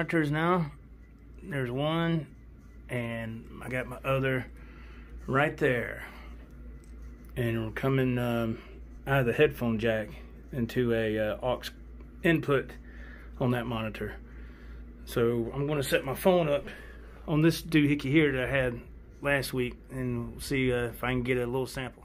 monitors now. There's one, and I got my other right there. And we're coming um, out of the headphone jack into a uh, aux input on that monitor. So I'm going to set my phone up on this doohickey here that I had last week and see uh, if I can get a little sample.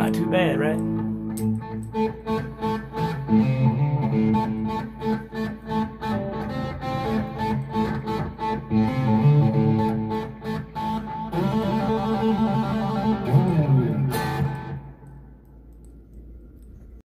Not too bad, right?